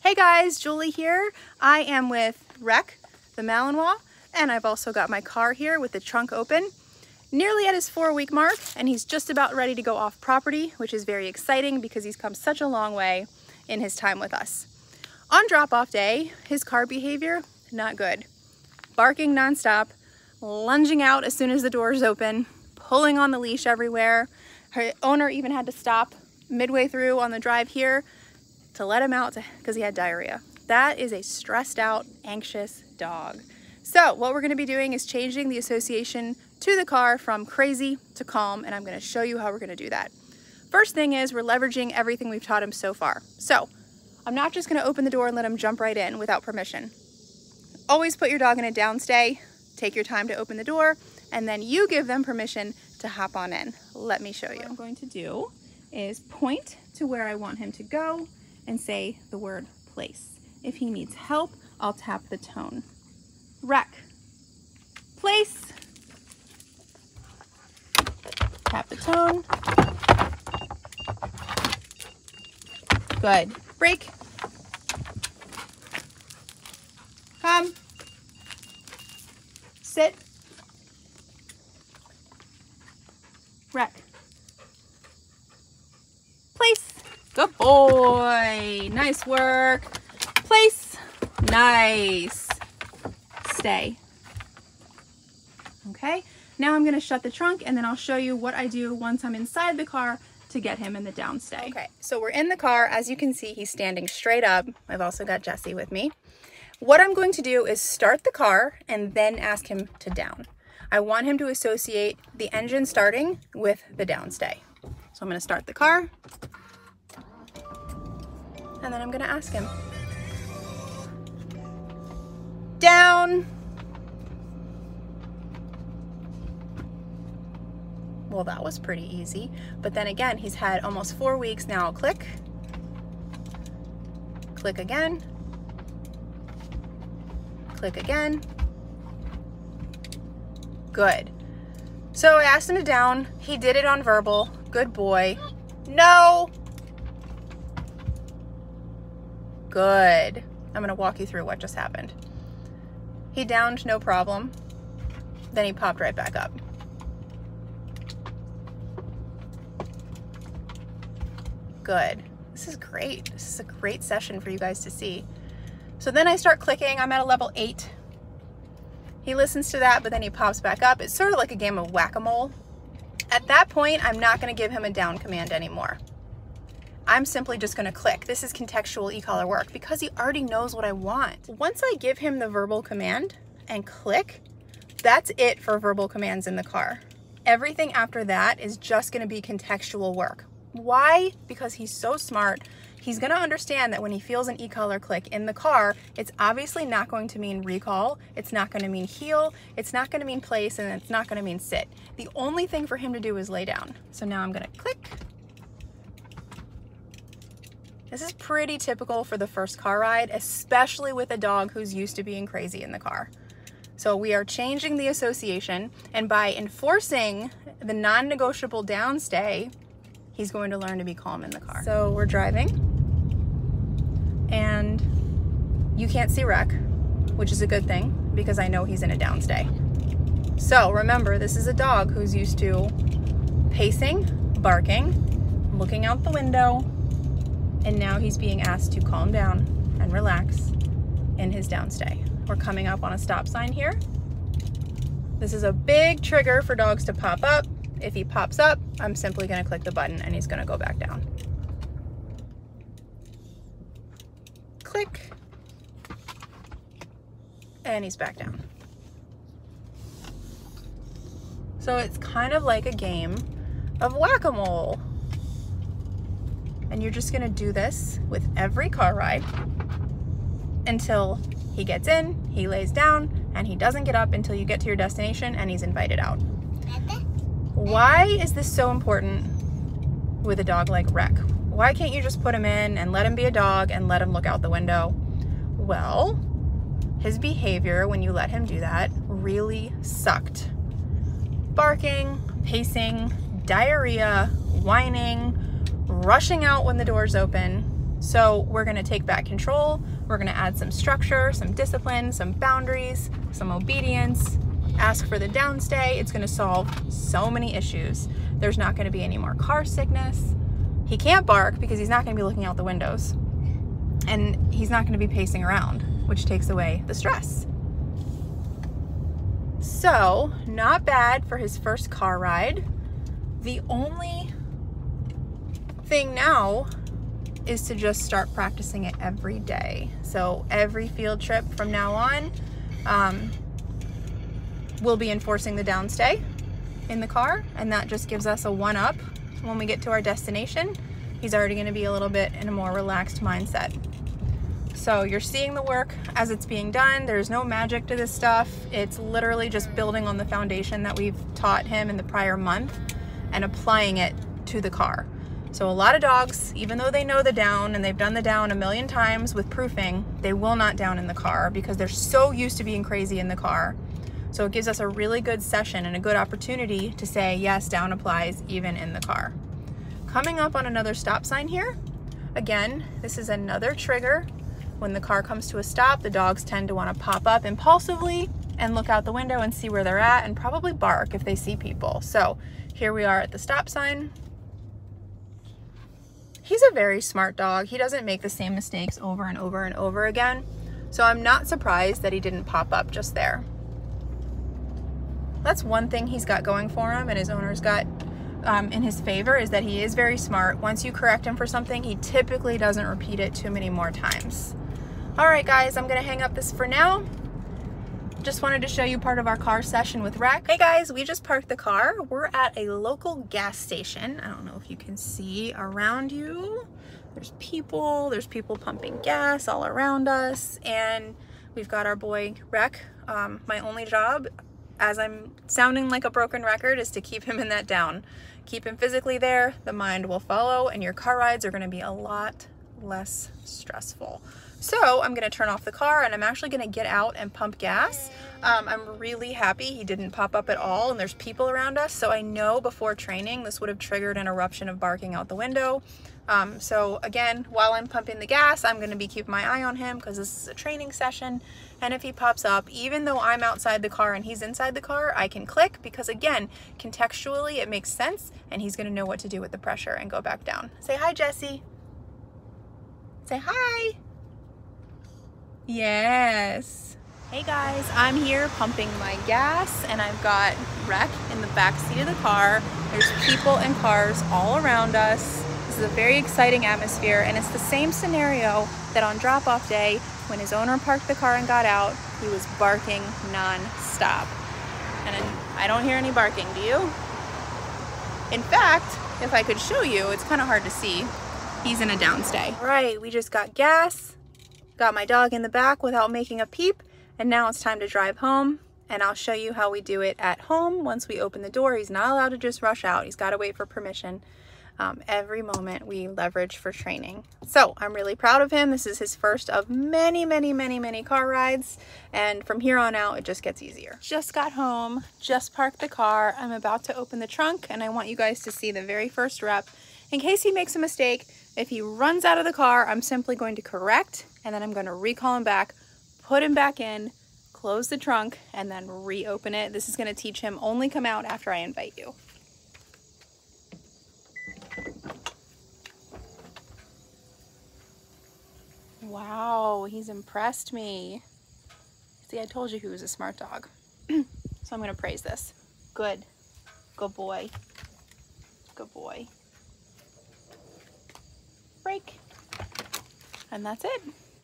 Hey guys, Julie here. I am with Reyk, the Malinois, and I've also got my car here with the trunk open. Nearly at his four week mark, and he's just about ready to go off property, which is very exciting because he's come such a long way in his time with us. On drop off day, his car behavior, not good. Barking nonstop, lunging out as soon as the doors open, pulling on the leash everywhere. Her owner even had to stop midway through on the drive here to let him out because he had diarrhea. That is a stressed out, anxious dog. So what we're gonna be doing is changing the association to the car from crazy to calm, and I'm gonna show you how we're gonna do that. First thing is we're leveraging everything we've taught him so far. So I'm not just gonna open the door and let him jump right in without permission. Always put your dog in a downstay, take your time to open the door, and then you give them permission to hop on in. Let me show you. What I'm going to do is point to where I want him to go and say the word place. If he needs help, I'll tap the tone. Reyk. Place. Tap the tone. Good. Break. Come. Sit. Reyk. Place. Good boy. Nice work. Place. Nice. Stay. Okay, now I'm gonna shut the trunk and then I'll show you what I do once I'm inside the car to get him in the downstay. Okay, so we're in the car. As you can see, he's standing straight up. I've also got Jesse with me. What I'm going to do is start the car and then ask him to down. I want him to associate the engine starting with the downstay. So I'm gonna start the car and then I'm gonna ask him. Down. Well, that was pretty easy. But then again, he's had almost four weeks now. Click. Click again. Click again. Good. So I asked him to down. He did it on verbal. Good boy. No. Good. I'm going to walk you through what just happened. He downed, no problem. Then he popped right back up. Good. This is great. This is a great session for you guys to see. So then I start clicking. I'm at a level 8. He listens to that, but then he pops back up. It's sort of like a game of whack-a-mole. At that point, I'm not going to give him a down command anymore. I'm simply just gonna click. This is contextual e-collar work because he already knows what I want. Once I give him the verbal command and click, that's it for verbal commands in the car. Everything after that is just gonna be contextual work. Why? Because he's so smart. He's gonna understand that when he feels an e-collar click in the car, it's obviously not going to mean recall, it's not gonna mean heel, it's not gonna mean place, and it's not gonna mean sit. The only thing for him to do is lay down. So now I'm gonna click, this is pretty typical for the first car ride, especially with a dog who's used to being crazy in the car. So we are changing the association and by enforcing the non-negotiable downstay, he's going to learn to be calm in the car. So we're driving and you can't see Reyk, which is a good thing because I know he's in a downstay. So remember, this is a dog who's used to pacing, barking, looking out the window, and now he's being asked to calm down and relax in his downstay. We're coming up on a stop sign here. This is a big trigger for dogs to pop up. If he pops up, I'm simply gonna click the button and he's gonna go back down. Click. And he's back down. So it's kind of like a game of whack-a-mole. And you're just gonna do this with every car ride until he gets in, he lays down, and he doesn't get up until you get to your destination and he's invited out. Why is this so important with a dog like Reyk? Why can't you just put him in and let him be a dog and let him look out the window? Well, his behavior when you let him do that really sucked. Barking, pacing, diarrhea, whining, rushing out when the doors open. So we're gonna take back control. We're gonna add some structure, some discipline, some boundaries, some obedience, ask for the downstay. It's gonna solve so many issues. There's not gonna be any more car sickness. He can't bark because he's not gonna be looking out the windows. And he's not gonna be pacing around, which takes away the stress. So, not bad for his first car ride. The only thing now is to just start practicing it every day. So every field trip from now on, um, we'll be enforcing the downstay in the car and that just gives us a one up when we get to our destination. He's already gonna be a little bit in a more relaxed mindset. So you're seeing the work as it's being done. There's no magic to this stuff. It's literally just building on the foundation that we've taught him in the prior month and applying it to the car. So a lot of dogs, even though they know the down and they've done the down a million times with proofing, they will not down in the car because they're so used to being crazy in the car. So it gives us a really good session and a good opportunity to say, yes, down applies even in the car. Coming up on another stop sign here, again, this is another trigger. When the car comes to a stop, the dogs tend to want to pop up impulsively and look out the window and see where they're at and probably bark if they see people. So here we are at the stop sign. He's a very smart dog. He doesn't make the same mistakes over and over and over again. So I'm not surprised that he didn't pop up just there. That's one thing he's got going for him and his owner's got um, in his favor is that he is very smart. Once you correct him for something, he typically doesn't repeat it too many more times. All right, guys, I'm gonna hang up this for now just wanted to show you part of our car session with Reyk. Hey guys, we just parked the car. We're at a local gas station. I don't know if you can see around you. There's people, there's people pumping gas all around us. And we've got our boy Reyk. Um, my only job, as I'm sounding like a broken record, is to keep him in that down. Keep him physically there, the mind will follow, and your car rides are gonna be a lot less stressful. So I'm gonna turn off the car and I'm actually gonna get out and pump gas. Um, I'm really happy he didn't pop up at all and there's people around us. So I know before training, this would have triggered an eruption of barking out the window. Um, so again, while I'm pumping the gas, I'm gonna be keeping my eye on him because this is a training session. And if he pops up, even though I'm outside the car and he's inside the car, I can click because again, contextually, it makes sense and he's gonna know what to do with the pressure and go back down. Say hi, Jesse. Say hi. Yes. Hey guys, I'm here pumping my gas and I've got Reyk in the back seat of the car. There's people and cars all around us. This is a very exciting atmosphere and it's the same scenario that on drop-off day when his owner parked the car and got out, he was barking non-stop. And I don't hear any barking, do you? In fact, if I could show you, it's kind of hard to see. He's in a downstay. All right, we just got gas Got my dog in the back without making a peep, and now it's time to drive home. And I'll show you how we do it at home. Once we open the door, he's not allowed to just rush out. He's got to wait for permission. Um, every moment we leverage for training. So I'm really proud of him. This is his first of many, many, many, many car rides. And from here on out, it just gets easier. Just got home, just parked the car. I'm about to open the trunk and I want you guys to see the very first rep. In case he makes a mistake, if he runs out of the car, I'm simply going to correct and then I'm going to recall him back, put him back in, close the trunk, and then reopen it. This is going to teach him only come out after I invite you. Wow, he's impressed me. See, I told you he was a smart dog. so I'm going to praise this. Good. Good boy. Good boy. Break. And that's it.